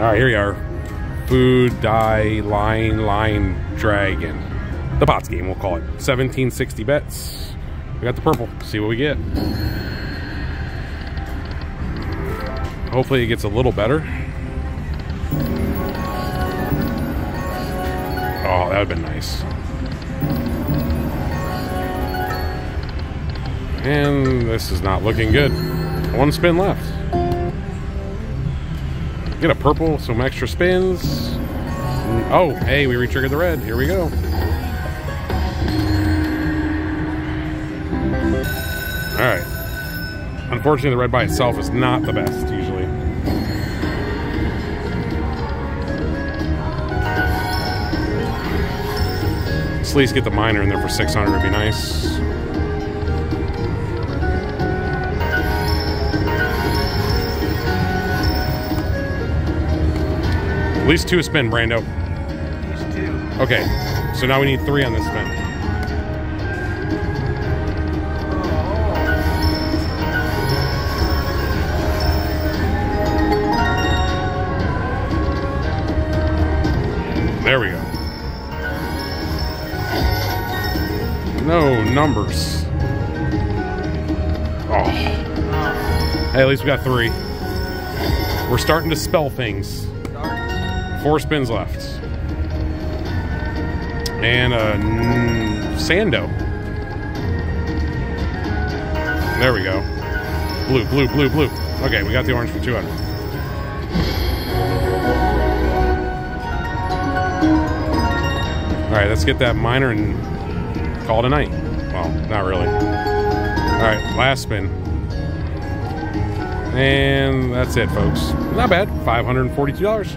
All right, here we are. Fu Dai Lian Lian, dragon. The bots game, we'll call it. 1760 bets. We got the purple. See what we get. Hopefully it gets a little better. Oh, that would have been nice. And this is not looking good. One spin left. Get a purple, some extra spins. Oh, hey, we retriggered the red. Here we go. All right. Unfortunately, the red by itself is not the best usually. Let's at least get the minor in there for 600 It'd be nice. Least two spin, Brando. Just two. Okay, so now we need three on this spin. There we go. No numbers. Oh. Hey, at least we got three. We're starting to spell things. Four spins left. And a mm, Sando. There we go. Blue, blue, blue, blue. Okay, we got the orange for 200. All right, let's get that minor and call it a night. Well, not really. All right, last spin. And that's it, folks. Not bad. $542.